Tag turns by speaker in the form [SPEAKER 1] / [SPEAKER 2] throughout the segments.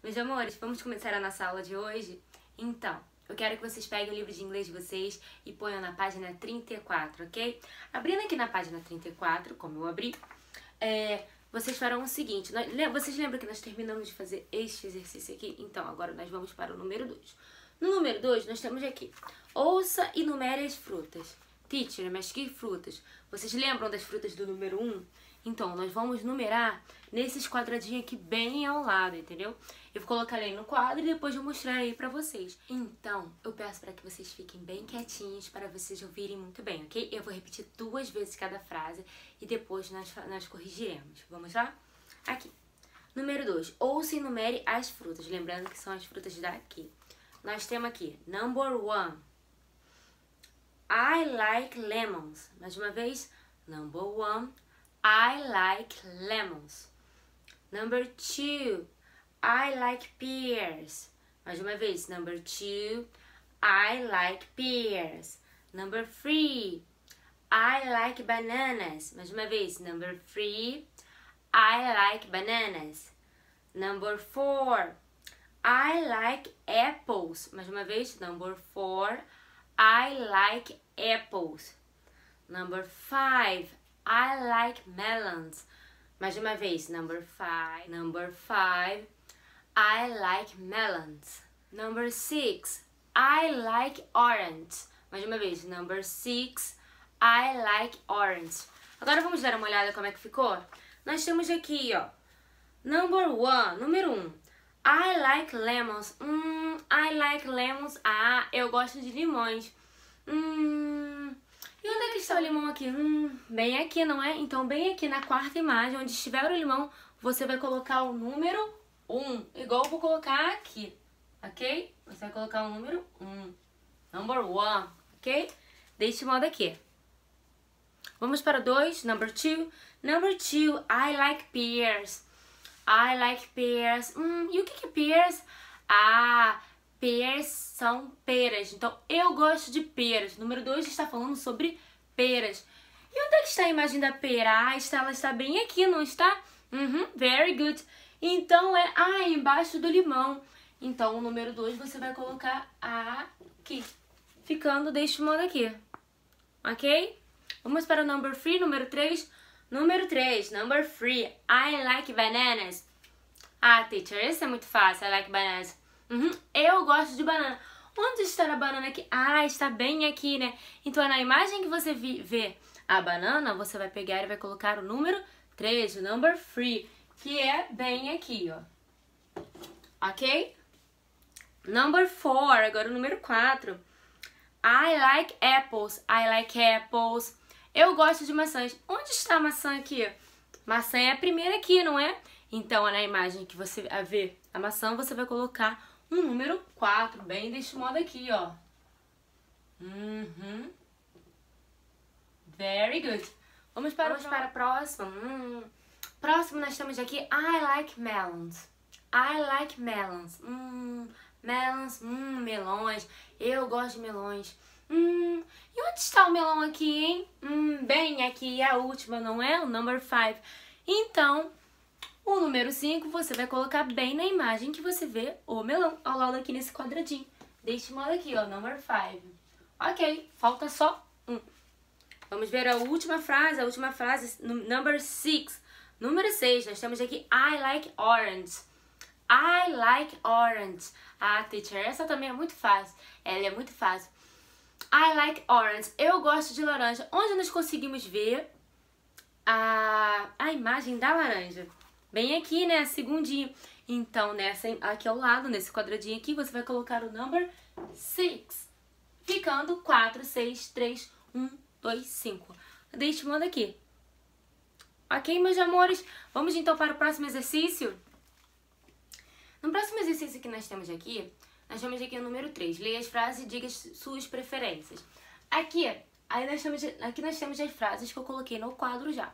[SPEAKER 1] Meus amores, vamos começar a nossa aula de hoje? Então, eu quero que vocês peguem o livro de inglês de vocês e ponham na página 34, ok? Abrindo aqui na página 34, como eu abri, é, vocês farão o seguinte. Vocês lembram que nós terminamos de fazer este exercício aqui? Então, agora nós vamos para o número 2. No número 2, nós temos aqui, ouça e numere as frutas. Teacher, mas que frutas? Vocês lembram das frutas do número 1? Um? Então, nós vamos numerar nesses quadradinhos aqui bem ao lado, entendeu? Eu vou colocar aí no quadro e depois vou mostrar aí pra vocês. Então, eu peço para que vocês fiquem bem quietinhos para vocês ouvirem muito bem, ok? Eu vou repetir duas vezes cada frase e depois nós, nós corrigiremos. Vamos lá? Aqui. Número 2. Ouça e numere as frutas. Lembrando que são as frutas daqui. Nós temos aqui, number one. I like lemons. Mais uma vez, number one. I like lemons. Number two, I like pears. Mais uma vez, number two, I like pears. Number three, I like bananas. Mais uma vez, number three, I like bananas. Number four, I like apples. Mais uma vez, number four, I like apples. Number five, I like melons. Mais uma vez, number five. Number five, I like melons. Number six, I like orange. Mais uma vez, number six, I like orange. Agora vamos dar uma olhada como é que ficou? Nós temos aqui, ó, number one, número um. I like lemons. Hum, I like lemons. Ah, eu gosto de limões. Hum, e onde é que está o limão aqui? Hum, bem aqui, não é? Então, bem aqui na quarta imagem, onde estiver o limão, você vai colocar o número 1, igual eu vou colocar aqui, ok? Você vai colocar o número 1, number 1, ok? Deste modo aqui. Vamos para o 2, number 2. Number 2, I like pears. I like pears. Hum, e o que é pears? Ah, Pears são peras. Então, eu gosto de peras. Número 2 está falando sobre peras. E onde é que está a imagem da pera? Ah, está, ela está bem aqui, não está? Uhum, very good. Então, é ah, embaixo do limão. Então, o número 2 você vai colocar aqui. Ficando deste modo aqui. Ok? Vamos para o number 3, número 3. Número 3, number 3. I like bananas. Ah, teacher, esse é muito fácil. I like bananas. Uhum, eu gosto de banana. Onde está a banana aqui? Ah, está bem aqui, né? Então, na imagem que você vê a banana, você vai pegar e vai colocar o número 3, o number 3, que é bem aqui, ó. Ok? Number 4, agora o número 4. I like apples. I like apples. Eu gosto de maçãs. Onde está a maçã aqui? Maçã é a primeira aqui, não é? Então, na imagem que você vê a maçã, você vai colocar um número 4, bem deste modo aqui, ó. Uhum. Very good. Vamos para, Vamos para a próxima. Hum. Próximo nós temos aqui I like melons. I like melons. Hum, melons, hum, melões. Eu gosto de melões. Hum, e onde está o melão aqui, hein? Hum, bem aqui, a última, não é? O number 5. Então, o número 5 você vai colocar bem na imagem que você vê o melão ao lado aqui nesse quadradinho. Deste modo aqui, ó, number 5. Ok, falta só um. Vamos ver a última frase, a última frase, number 6. Número 6, nós temos aqui I like orange. I like orange. Ah, teacher, essa também é muito fácil. Ela é muito fácil. I like orange. Eu gosto de laranja. Onde nós conseguimos ver a, a imagem da laranja? bem aqui, né, segundinho. Então, nessa aqui ao lado, nesse quadradinho aqui, você vai colocar o number 6. Ficando 4, 6, 3, 1, 2, 5. Deste modo aqui. Ok, meus amores? Vamos então para o próximo exercício? No próximo exercício que nós temos aqui, nós temos aqui o número 3. Leia as frases e diga suas preferências. Aqui, aí nós temos, aqui nós temos as frases que eu coloquei no quadro já.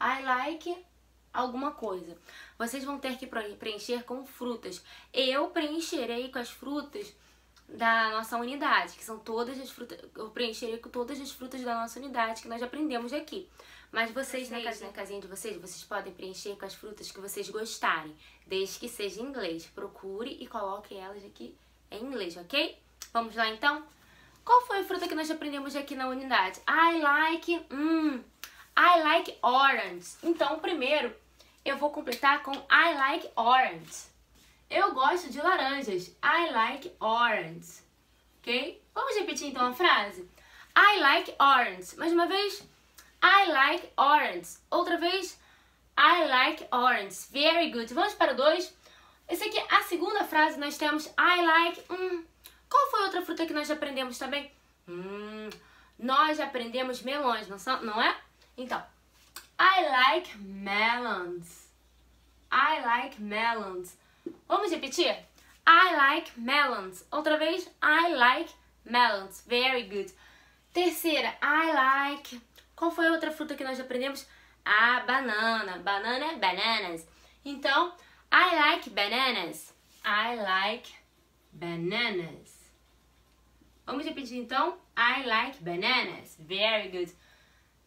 [SPEAKER 1] I like alguma coisa. Vocês vão ter que preencher com frutas. Eu preencherei com as frutas da nossa unidade, que são todas as frutas. Eu preencherei com todas as frutas da nossa unidade que nós aprendemos aqui. Mas vocês, na, casinha, na casinha de vocês, vocês podem preencher com as frutas que vocês gostarem, desde que seja em inglês. Procure e coloque elas aqui em inglês, ok? Vamos lá então? Qual foi a fruta que nós aprendemos aqui na unidade? I like, hum, I like orange. Então, primeiro, eu vou completar com I like orange. Eu gosto de laranjas. I like orange. Ok? Vamos repetir então a frase? I like orange. Mais uma vez. I like orange. Outra vez. I like orange. Very good. Vamos para o dois. Esse aqui, a segunda frase, nós temos I like... Hum, qual foi outra fruta que nós aprendemos também? Hum, nós aprendemos melões, não, são, não é? Então, I like melons. I like melons. Vamos repetir? I like melons. Outra vez. I like melons. Very good. Terceira. I like... Qual foi a outra fruta que nós aprendemos? A banana. Banana é bananas. Então, I like bananas. I like bananas. Vamos repetir então? I like bananas. Very good.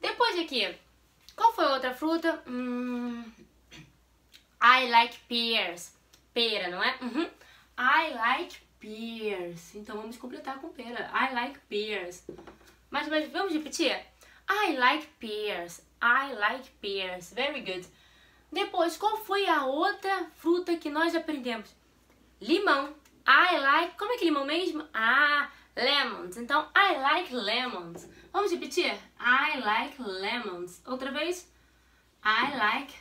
[SPEAKER 1] Depois aqui, qual foi a outra fruta? Hum, I like pears. Pera, não é? Uhum. I like pears. Então vamos completar com pera. I like pears. Mas, mas vamos repetir? I like pears. I like pears. Very good. Depois, qual foi a outra fruta que nós aprendemos? Limão. I like. Como é que é limão mesmo? Ah, lemons. Então, I like lemons. Vamos repetir? I like lemons. Outra vez? I like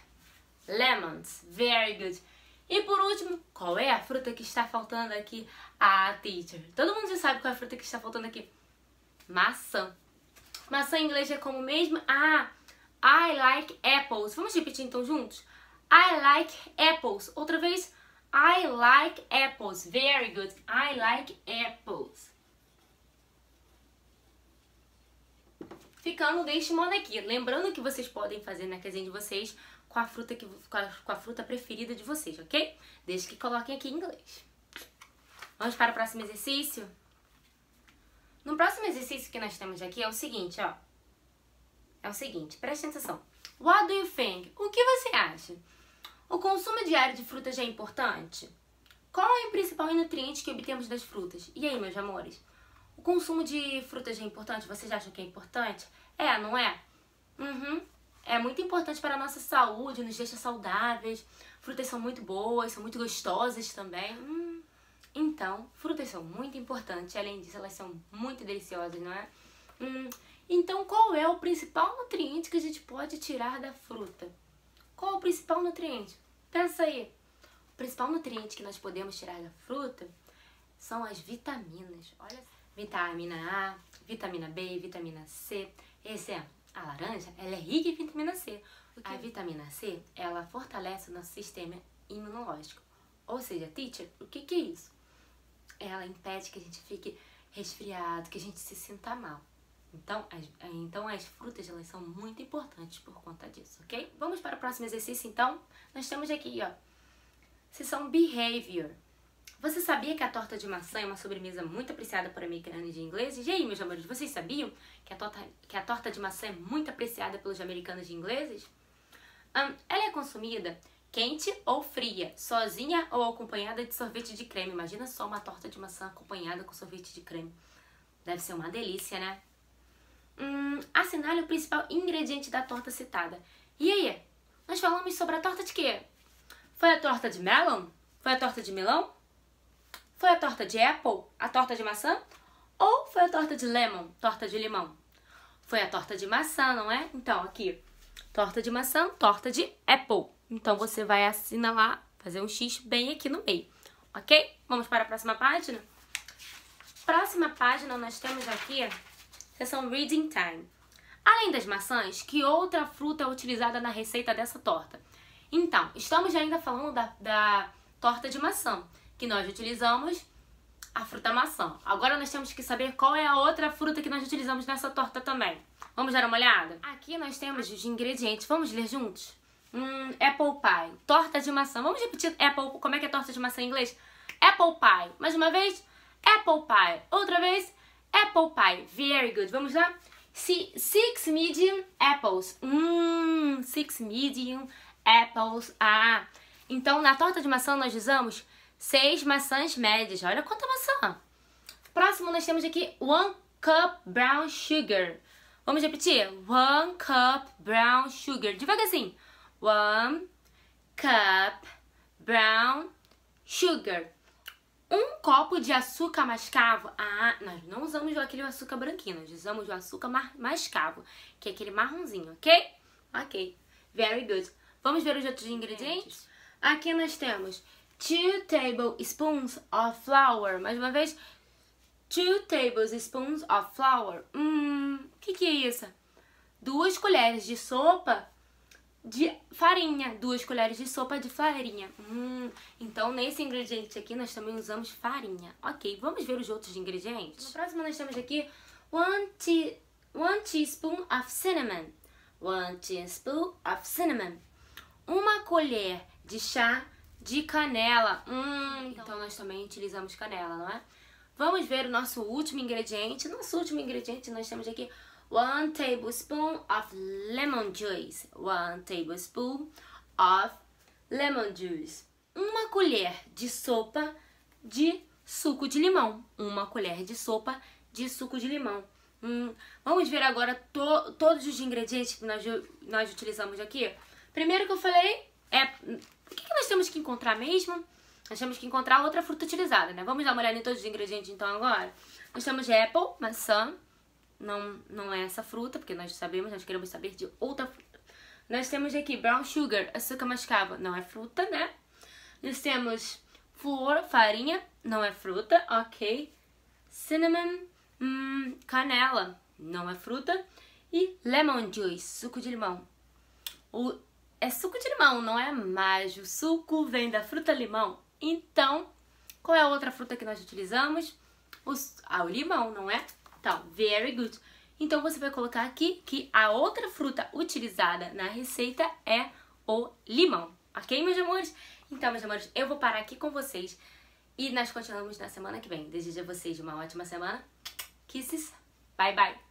[SPEAKER 1] lemons. Very good. E por último, qual é a fruta que está faltando aqui? Ah, teacher. Todo mundo já sabe qual é a fruta que está faltando aqui. Maçã. Maçã em inglês é como mesmo? Ah, I like apples. Vamos repetir então juntos? I like apples. Outra vez. I like apples. Very good. I like apples. Ficando deste modo aqui. Lembrando que vocês podem fazer na casinha de vocês com a fruta que com a, com a fruta preferida de vocês, ok? Desde que coloquem aqui em inglês. Vamos para o próximo exercício? No próximo exercício que nós temos aqui é o seguinte, ó. É o seguinte, preste atenção. What do you think? O que você acha? O consumo diário de frutas é importante? Qual é o principal nutriente que obtemos das frutas? E aí, meus amores? O consumo de frutas é importante? Vocês acham que é importante? É, não é? Uhum é muito importante para a nossa saúde, nos deixa saudáveis. Frutas são muito boas, são muito gostosas também. Hum, então, frutas são muito importantes. Além disso, elas são muito deliciosas, não é? Hum, então, qual é o principal nutriente que a gente pode tirar da fruta? Qual é o principal nutriente? Pensa aí. O principal nutriente que nós podemos tirar da fruta são as vitaminas. Olha, vitamina A, vitamina B, vitamina C. Esse é a laranja, ela é rica em vitamina C. A vitamina C, ela fortalece o nosso sistema imunológico. Ou seja, teacher, o que, que é isso? Ela impede que a gente fique resfriado, que a gente se sinta mal. Então as, então, as frutas, elas são muito importantes por conta disso, ok? Vamos para o próximo exercício, então. Nós temos aqui, ó, sessão Behavior. Você sabia que a torta de maçã é uma sobremesa muito apreciada por americanos de ingleses? E aí, meus amores, vocês sabiam que a torta, que a torta de maçã é muito apreciada pelos americanos de ingleses? Um, ela é consumida quente ou fria, sozinha ou acompanhada de sorvete de creme. Imagina só uma torta de maçã acompanhada com sorvete de creme. Deve ser uma delícia, né? Hum, assinale o principal ingrediente da torta citada. E aí? Nós falamos sobre a torta de quê? Foi a torta de melon? Foi a torta de melão? Foi a torta de apple, a torta de maçã? Ou foi a torta de lemon, torta de limão? Foi a torta de maçã, não é? Então, aqui, torta de maçã, torta de apple. Então, você vai assinalar, fazer um X bem aqui no meio, ok? Vamos para a próxima página? Próxima página, nós temos aqui a seção Reading Time. Além das maçãs, que outra fruta é utilizada na receita dessa torta? Então, estamos ainda falando da, da torta de maçã que nós utilizamos a fruta maçã. Agora nós temos que saber qual é a outra fruta que nós utilizamos nessa torta também. Vamos dar uma olhada? Aqui nós temos os ingredientes. Vamos ler juntos? Hum, apple pie, torta de maçã. Vamos repetir apple, como é que é torta de maçã em inglês? Apple pie. Mais uma vez, apple pie. Outra vez, apple pie. Very good. Vamos lá? Six medium apples. Hum, six medium apples. Ah, então na torta de maçã nós usamos seis maçãs médias. Olha quanta maçã. Próximo nós temos aqui one cup brown sugar. Vamos repetir? One cup brown sugar. Devagarzinho. One cup brown sugar. Um copo de açúcar mascavo. Ah, nós não usamos aquele açúcar branquinho, nós usamos o açúcar mascavo, que é aquele marronzinho, ok? Ok, very good. Vamos ver os outros ingredientes? Aqui nós temos two tablespoons of flour. Mais uma vez, two tablespoons of flour. Hum, o que, que é isso? Duas colheres de sopa de farinha, duas colheres de sopa de farinha. Hum, então, nesse ingrediente aqui, nós também usamos farinha. Ok, vamos ver os outros ingredientes? No próximo, nós temos aqui one, one teaspoon of cinnamon. One teaspoon of cinnamon. Uma colher de chá de canela. Hum, então nós também utilizamos canela, não é? Vamos ver o nosso último ingrediente. Nosso último ingrediente, nós temos aqui 1 tablespoon of lemon juice. 1 tablespoon of lemon juice. Uma colher de sopa de suco de limão. Uma colher de sopa de suco de limão. Hum, vamos ver agora to todos os ingredientes que nós, nós utilizamos aqui. Primeiro que eu falei é... O que, que nós temos que encontrar mesmo? Nós temos que encontrar outra fruta utilizada, né? Vamos dar uma olhada em todos os ingredientes então agora? Nós temos apple, maçã, não, não é essa fruta, porque nós sabemos, nós queremos saber de outra fruta. Nós temos aqui brown sugar, açúcar mascavo, não é fruta, né? Nós temos flor, farinha, não é fruta, ok. Cinnamon, hum, canela, não é fruta. E lemon juice, suco de limão. O, é suco de limão, não é mais. O suco vem da fruta limão. Então, qual é a outra fruta que nós utilizamos? O, ah, o limão, não é? Então, very good. Então, você vai colocar aqui que a outra fruta utilizada na receita é o limão. Ok, meus amores? Então, meus amores, eu vou parar aqui com vocês e nós continuamos na semana que vem. Desejo a vocês uma ótima semana. Kisses. Bye, bye.